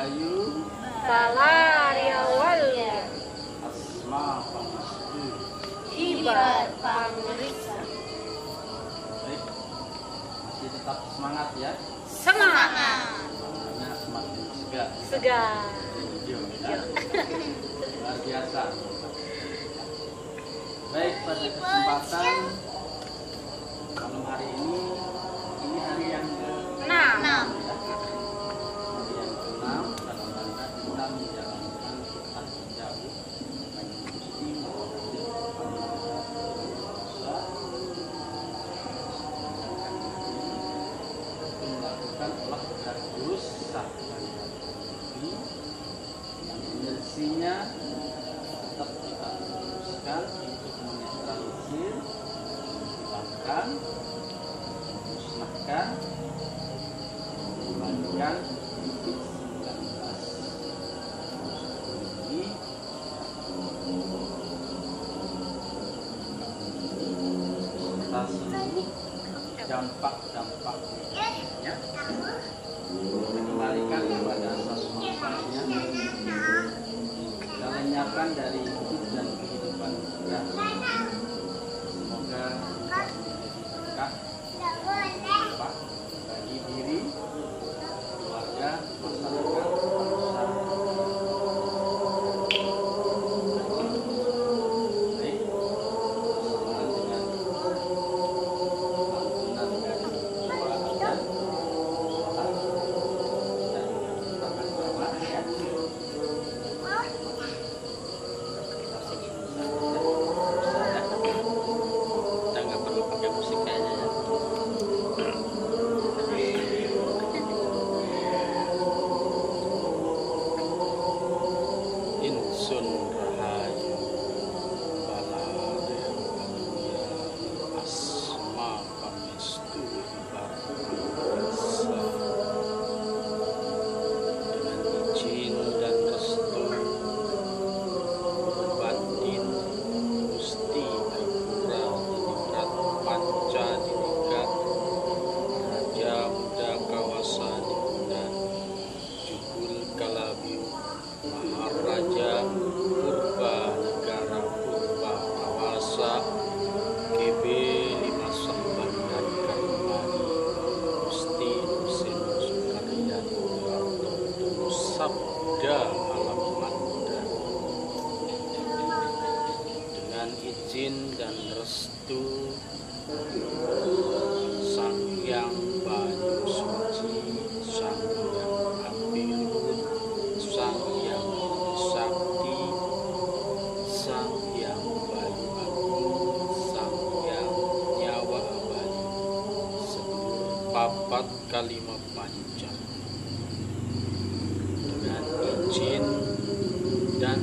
Rahayu Balariawal Asma Pamastu Hibat Pamirisa Baik. Masih tetap semangat ya. Semangat. Semangatnya semakin segar. Segar. Hijau ya. Luar biasa. Baik pada kesempatan malam hari Ini musnahkan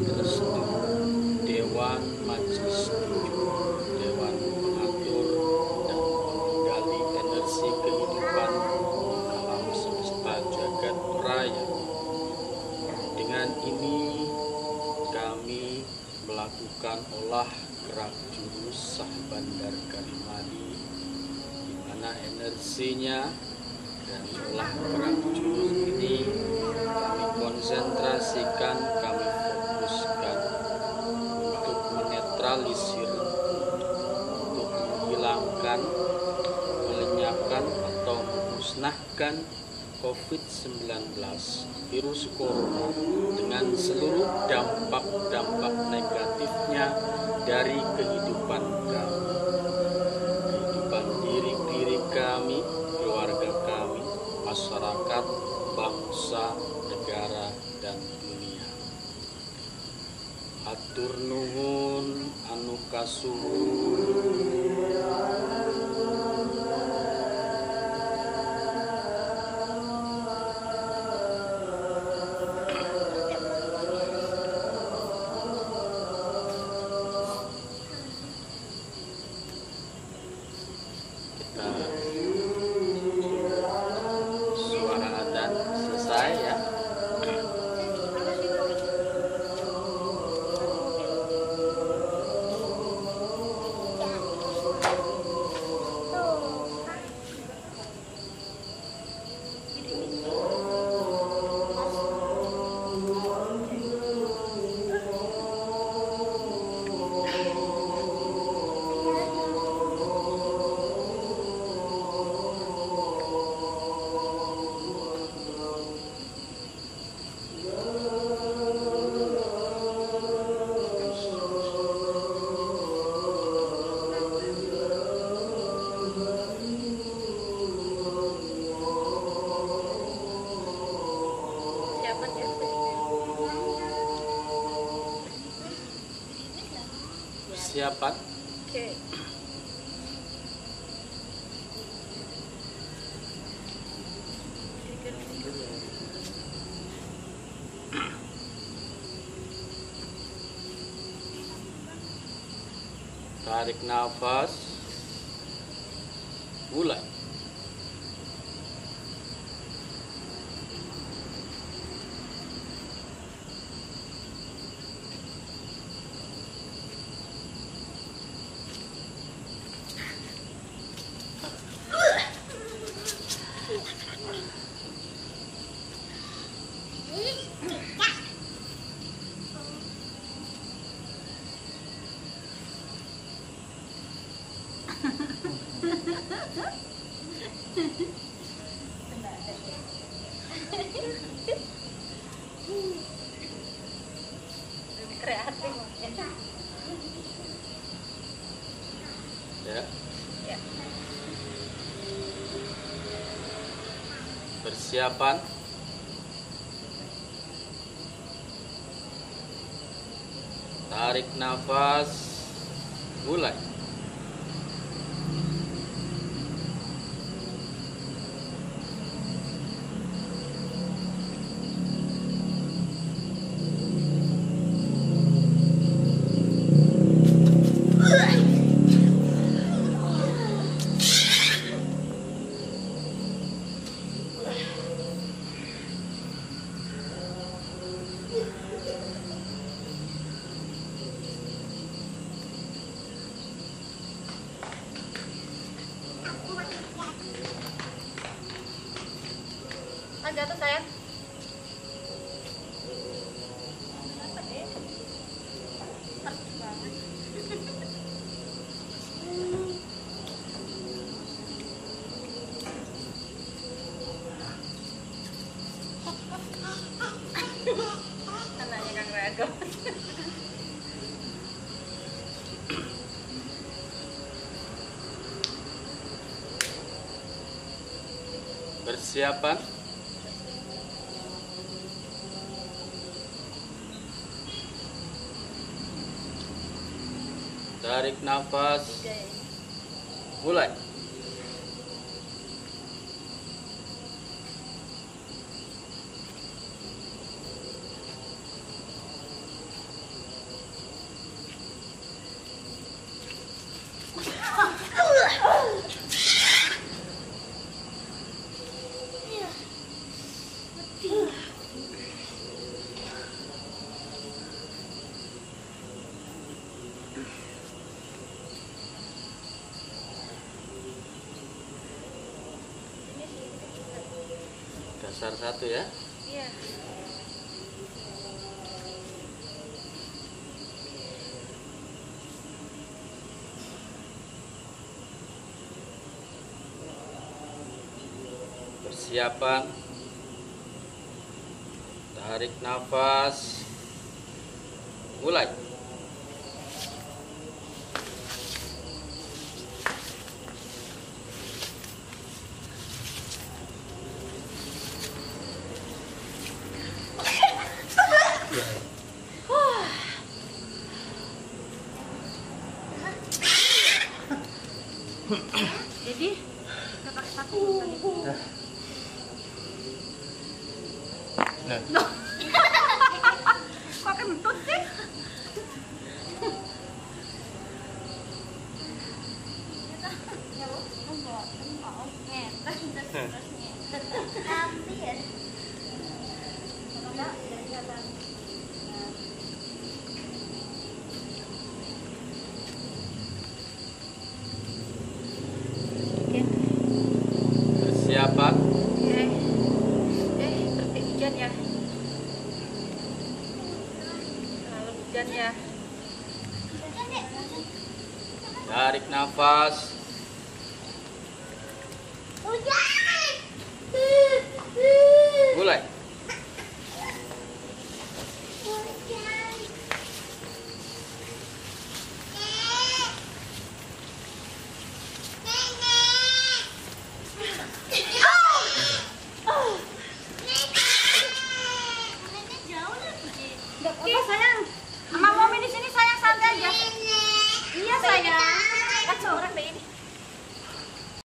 restu Dewan Majelis Dewan Pengatur dan Pengendali Energi Kehidupan Alam Semesta Jagat Raya. Dengan ini kami melakukan olah gerak jurus sah bandar Kalimani di mana energinya dan olah gerak jurus ini kami konsentrasikan, kami memusnahkan COVID-19 virus corona dengan seluruh dampak-dampak negatifnya dari kehidupan kami kehidupan diri-diri kami keluarga kami masyarakat bangsa negara dan dunia. Atur nuhun anu kasuhun uh, persiapan Oke. tarik nafas. Mulai Kreatif ya Ya. persiapan. Tarik nafas. Mulai Ah, jatuh sayang. Persiapan tarik nafas. Mulai dasar satu ya. Iya. persiapan. Tarik nafas. Mulai Jadi kita pakai satu Dah. Dah. Loh. Kok kentut sih? Hãy subscribe cho kênh Ghiền Mì Gõ Để không bỏ lỡ những video hấp dẫn hujan ya. Lalu hujan ya. tarik nafas